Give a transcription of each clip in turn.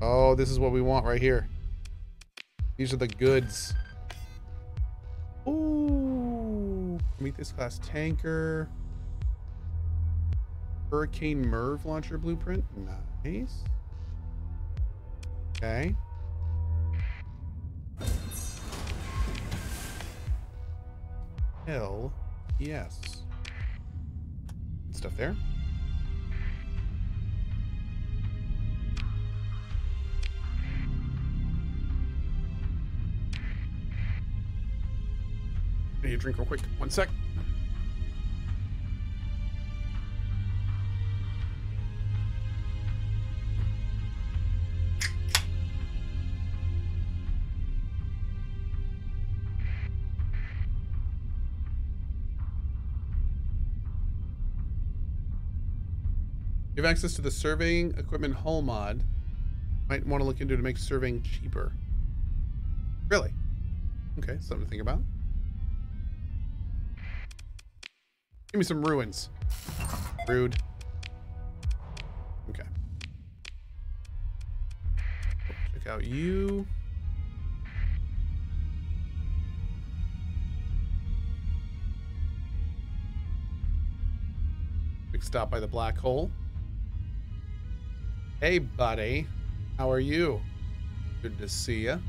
Oh, this is what we want right here. These are the goods. Ooh. Prometheus class tanker. Hurricane MIRV launcher blueprint. Nice. Okay. Hell yes. Stuff there. I need a drink real quick. One sec. You have access to the surveying equipment hull mod. Might want to look into to make surveying cheaper. Really? Okay, something to think about. Give me some ruins. Rude. Okay. Check out you. Big stop by the black hole. Hey, buddy. How are you? Good to see you.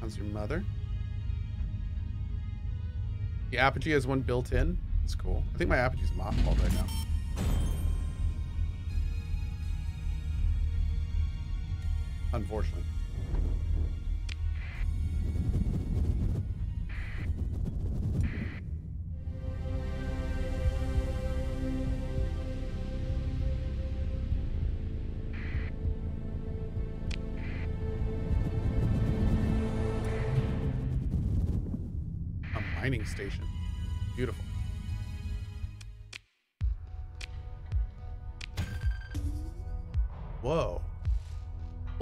How's your mother? The Apogee has one built in. That's cool. I think my Apogee's mothballed right now. Unfortunately.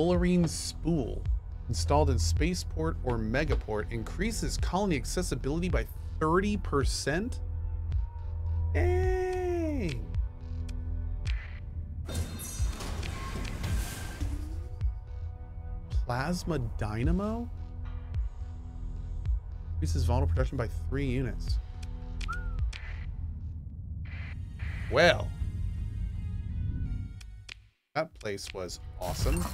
Fullerene spool installed in spaceport or megaport increases colony accessibility by 30%? Dang. Plasma dynamo? Increases volatile production by three units. Well, that place was awesome.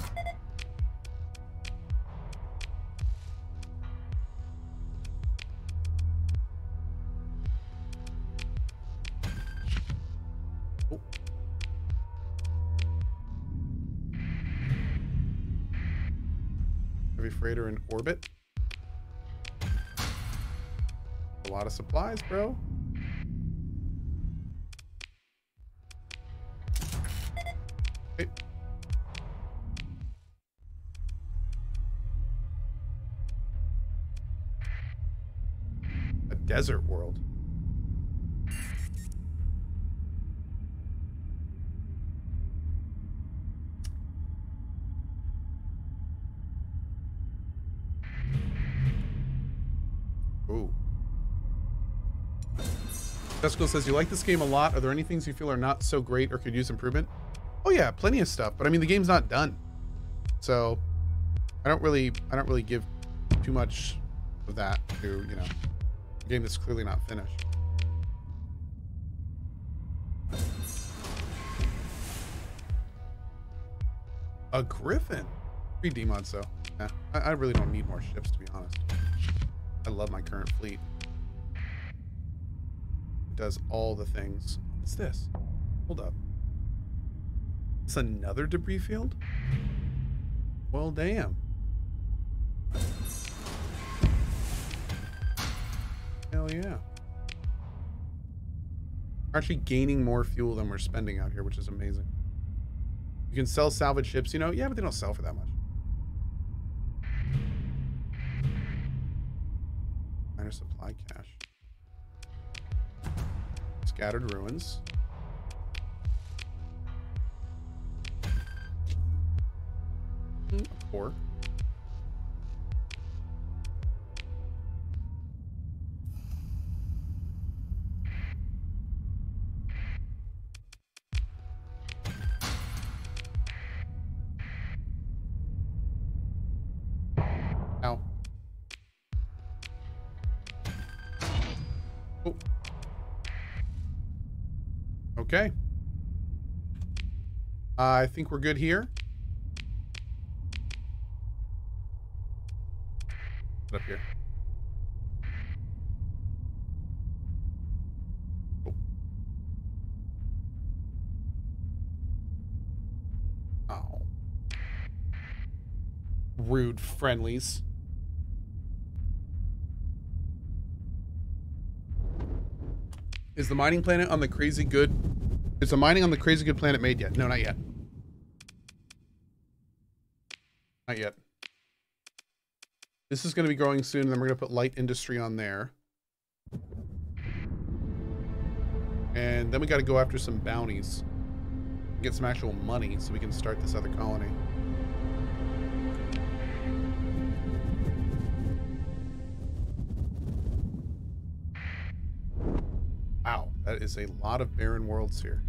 Bro. A desert world. Jessica says, you like this game a lot. Are there any things you feel are not so great or could use improvement? Oh yeah, plenty of stuff. But I mean, the game's not done. So I don't really, I don't really give too much of that to, you know, a game that's clearly not finished. A Gryphon. Three D mods though. Yeah, I, I really don't need more ships to be honest. I love my current fleet. Does all the things. What's this? Hold up. It's another debris field? Well, damn. Hell yeah. We're actually gaining more fuel than we're spending out here, which is amazing. You can sell salvage ships, you know? Yeah, but they don't sell for that much. Minor supply cache. Scattered ruins. Mm, Okay. I think we're good here. Up here. Oh. Oh. Rude friendlies. Is the mining planet on the crazy good? Is the mining on the crazy good planet made yet? No, not yet. Not yet. This is going to be growing soon, and then we're going to put light industry on there. And then we got to go after some bounties. Get some actual money so we can start this other colony. Is a lot of barren worlds here.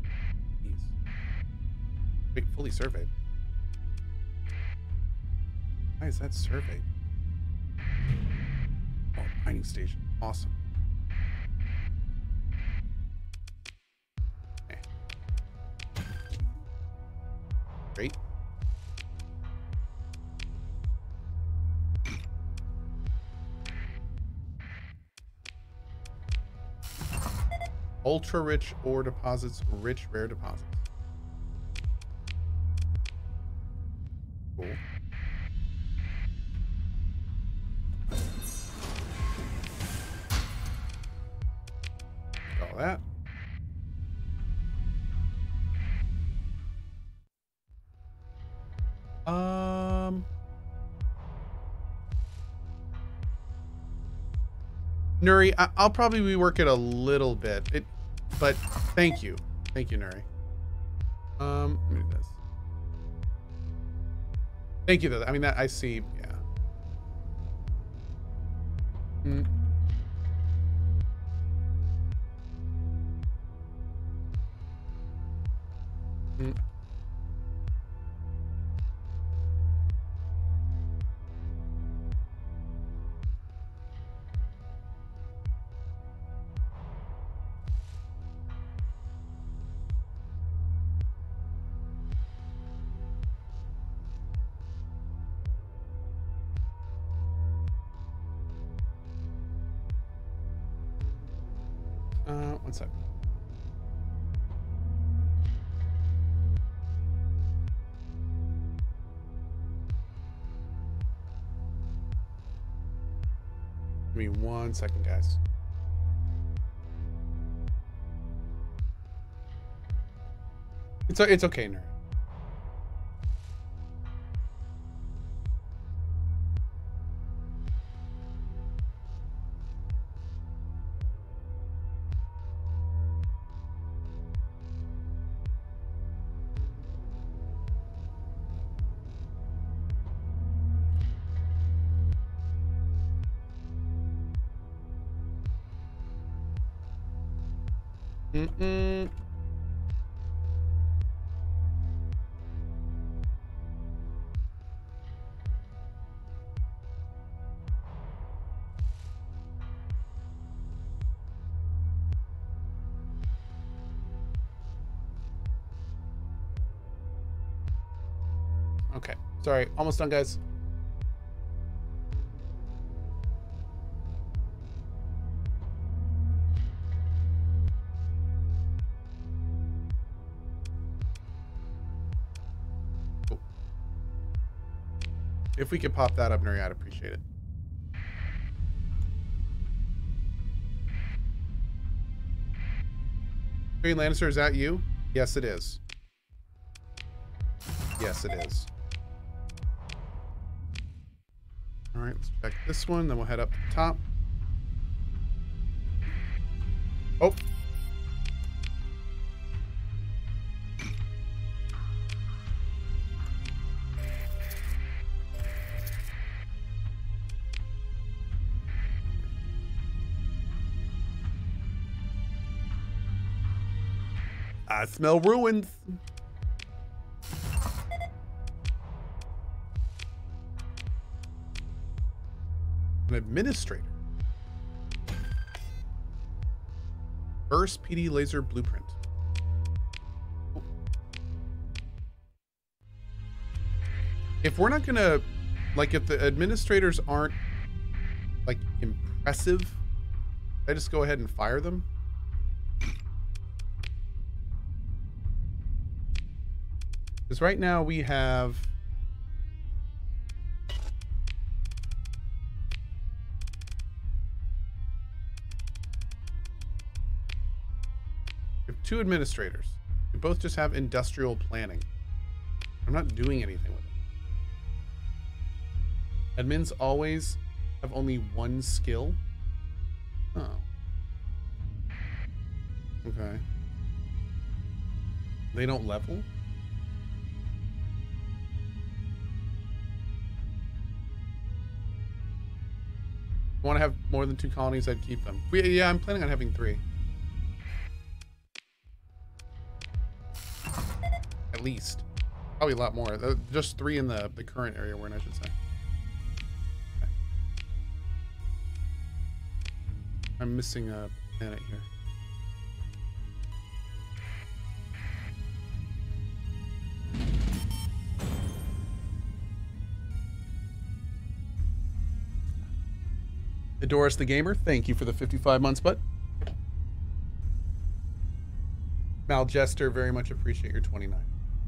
Jeez. Wait, fully surveyed. Why is that surveyed? Oh, mining station. Awesome. Okay. Great. Ultra rich ore deposits, rich rare deposits. Cool. All that. Um. Nuri, I- I'll probably rework it a little bit. It, but thank you, thank you, Nuri. Um, let me do this. Thank you, though. I mean, that I see. Yeah. Give me one second, guys. It's it's okay, nerd. Okay. Sorry. Almost done, guys. If we could pop that up, Nuri, I'd appreciate it. Green Lannister, is that you? Yes, it is. Yes, it is. All right, let's check this one. Then we'll head up to the top. Oh. I smell ruins. administrator. First PD laser blueprint. If we're not gonna, like if the administrators aren't like impressive, I just go ahead and fire them. Because right now we have two administrators. We both just have industrial planning. I'm not doing anything with it. Admins always have only one skill. Oh. Okay. They don't level? want to have more than two colonies, I'd keep them. We, yeah, I'm planning on having three. At least. Probably a lot more. Just three in the, the current area we're in, I should say. Okay. I'm missing a planet here. Doris the Gamer, thank you for the 55 months, bud. Mal Jester, very much appreciate your 29.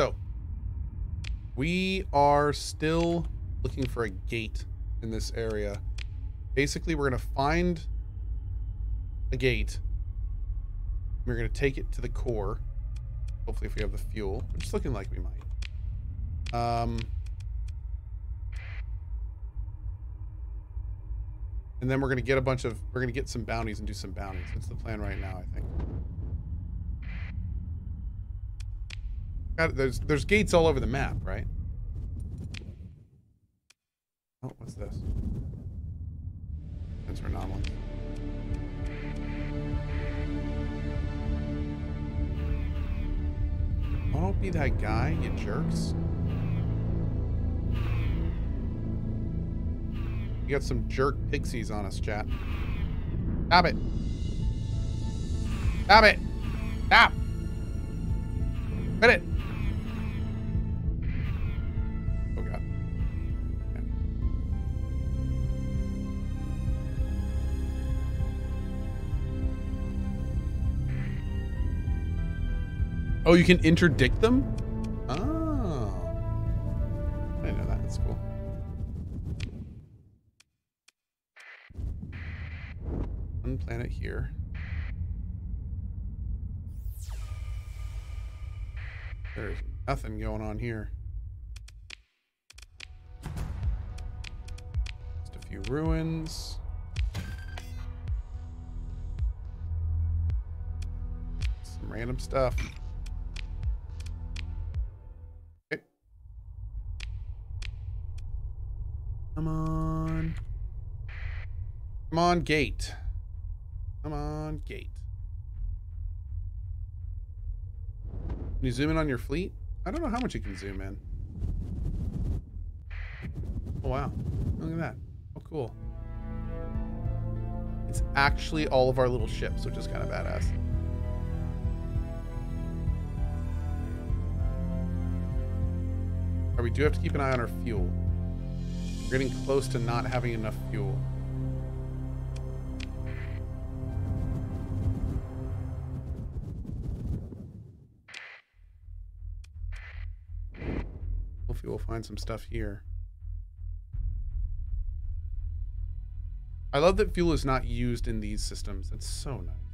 So, we are still looking for a gate in this area. Basically, we're going to find a gate. We're going to take it to the core. Hopefully, if we have the fuel, which is looking like we might. Um, and then we're going to get a bunch of, we're going to get some bounties and do some bounties. That's the plan right now, I think. There's there's gates all over the map, right? Oh, what's this? Sensor anomaly. Don't be that guy, you jerks. You got some jerk pixies on us, chat. Stop it. Stop it. Stop. Quit it. Oh, you can interdict them? Oh. I didn't know that. That's cool. One planet here. There's nothing going on here. Just a few ruins. Some random stuff. Come on. Come on, gate. Come on, gate. Can you zoom in on your fleet? I don't know how much you can zoom in. Oh, wow. Look at that. Oh, cool. It's actually all of our little ships, which is kind of badass. Right, we do have to keep an eye on our fuel. We're getting close to not having enough fuel. Hopefully we'll find some stuff here. I love that fuel is not used in these systems. That's so nice.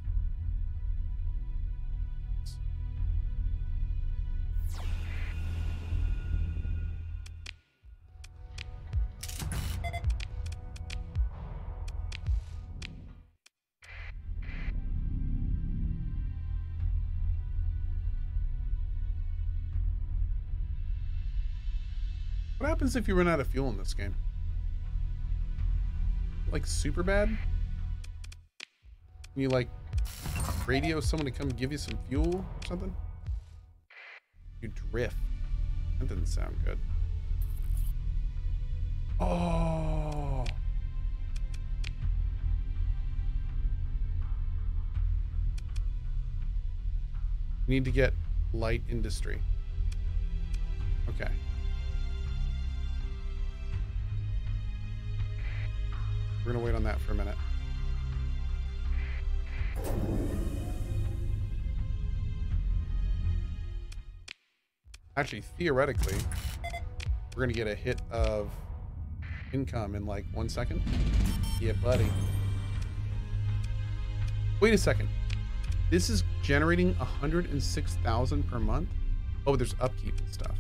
Happens if you run out of fuel in this game? Like super bad? Can you like radio someone to come give you some fuel or something? You drift. That doesn't sound good. Oh. We need to get light industry. Okay. We're going to wait on that for a minute. Actually, theoretically, we're going to get a hit of income in like one second. Yeah, buddy. Wait a second. This is generating 106,000 per month? Oh, there's upkeep and stuff.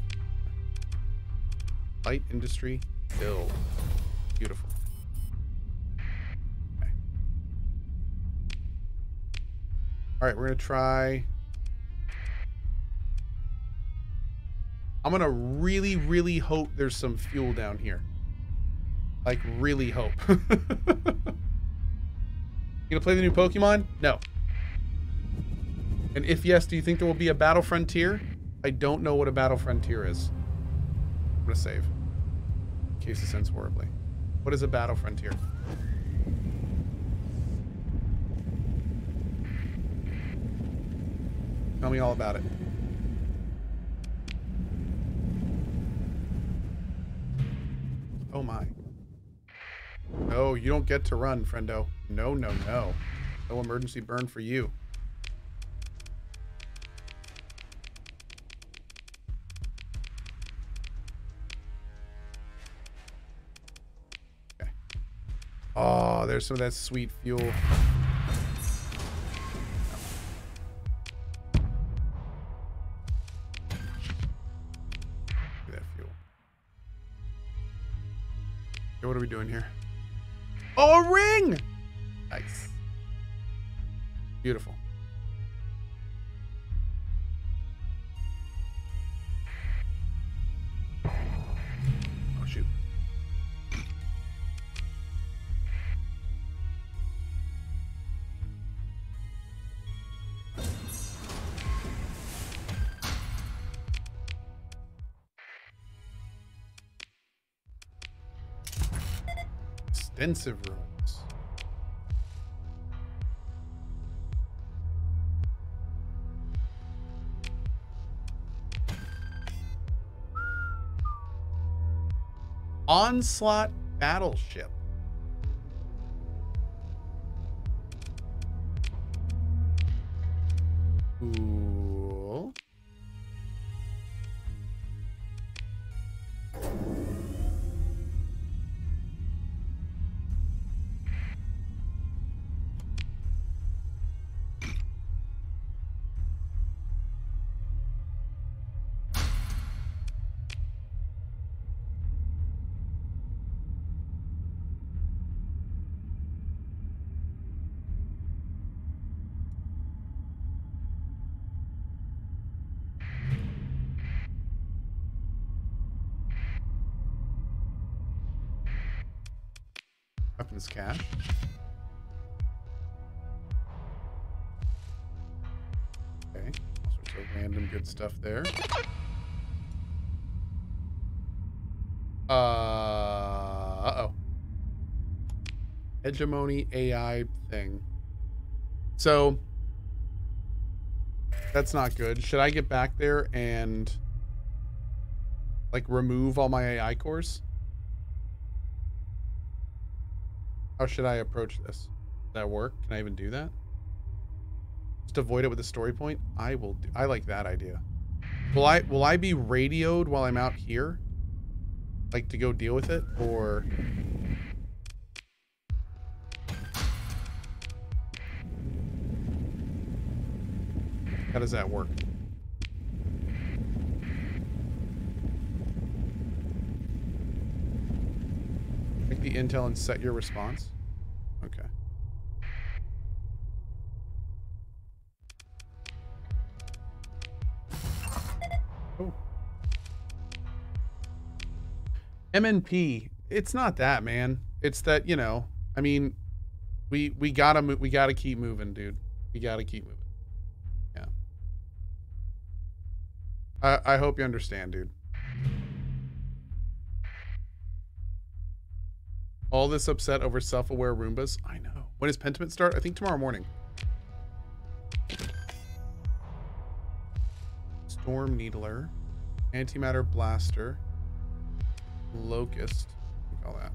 Light industry build. Beautiful. All right, we're going to try I'm gonna really, really hope there's some fuel down here. Like, really hope. you gonna play the new Pokemon? No. And if yes, do you think there will be a Battle Frontier? I don't know what a Battle Frontier is. I'm gonna save. In case it ends horribly. What is a Battle Frontier? Tell me all about it. Oh my. No, you don't get to run, friendo. No, no, no. No emergency burn for you. Okay. Oh, there's some of that sweet fuel. We doing here? Oh, a ring! Nice. Beautiful. Extensive ruins. Onslaught Battleship. Weapons cache. Okay, all sorts of random good stuff there. Uh, uh-oh. Hegemony AI thing. So, that's not good. Should I get back there and, like, remove all my AI cores? How should I approach this? Does that work? Can I even do that? Just avoid it with a story point? I will do I like that idea. Will I will I be radioed while I'm out here? Like to go deal with it? Or How does that work? The intel and set your response. Okay. Oh. MNP. It's not that, man. It's that you know. I mean, we we gotta. We gotta keep moving, dude. We gotta keep moving. Yeah. I I hope you understand, dude. All this upset over self-aware Roombas. I know. When does Pentiment start? I think tomorrow morning. Storm Needler, Antimatter Blaster, Locust. All that.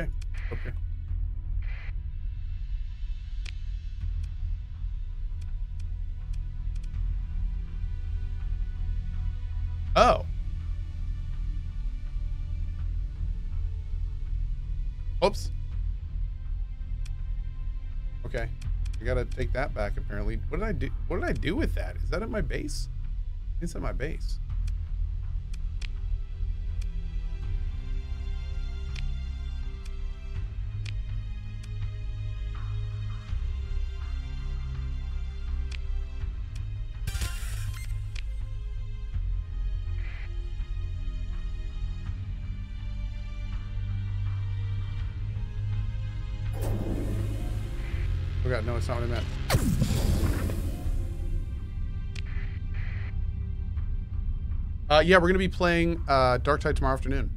Okay. Okay. Oh. Oops. Okay. I gotta take that back apparently. What did I do? What did I do with that? Is that at my base? It's at my base. God, no, it's not what I meant. Uh, yeah, we're gonna be playing uh, Dark Tide tomorrow afternoon.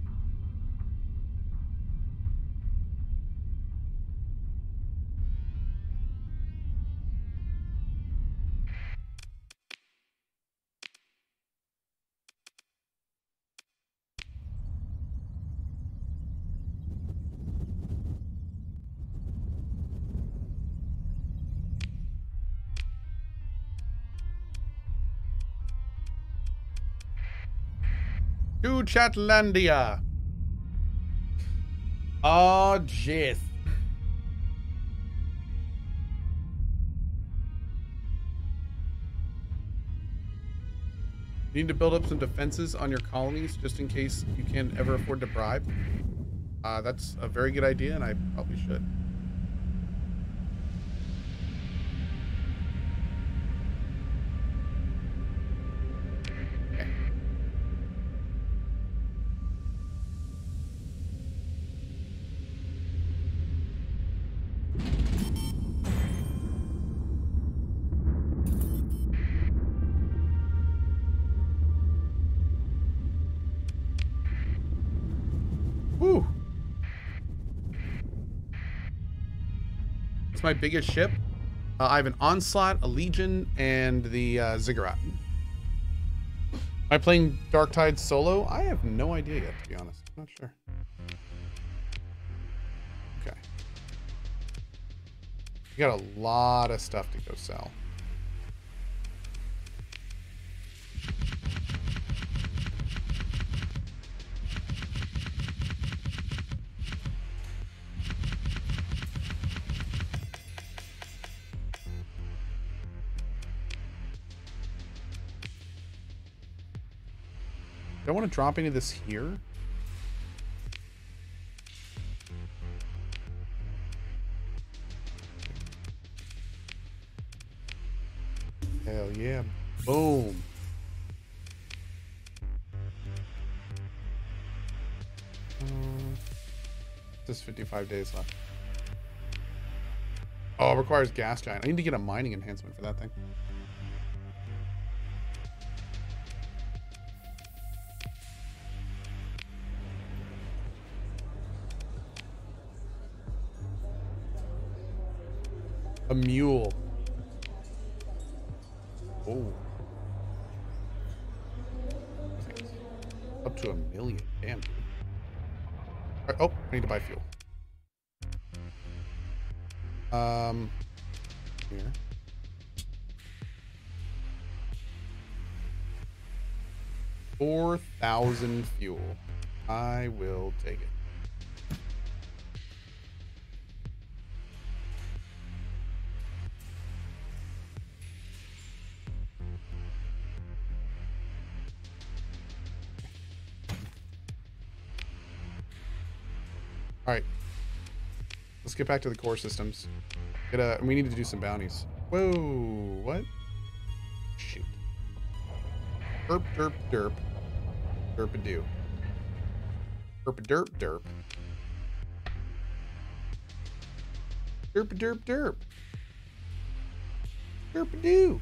Chatlandia. Oh, jeez. You need to build up some defenses on your colonies just in case you can't ever afford to bribe. Uh, that's a very good idea, and I probably should. It's my biggest ship. Uh, I have an Onslaught, a Legion, and the uh, Ziggurat. Am I playing Dark Tide solo? I have no idea yet, to be honest. I'm not sure. Okay. Got a lot of stuff to go sell. Do I want to drop any of this here? Hell yeah. Boom. Uh, just 55 days left. Oh, it requires gas giant. I need to get a mining enhancement for that thing. A mule. Oh. Up to a million. Damn. dude. Oh, I need to buy fuel. Um, here. Four thousand fuel. I will take it. Let's get back to the core systems. Get a, we need to do some bounties. Whoa, what? Shoot. Derp, derp, derp. Derp a doo. Derp a derp, derp. Derp a derp, derp. Derp a doo.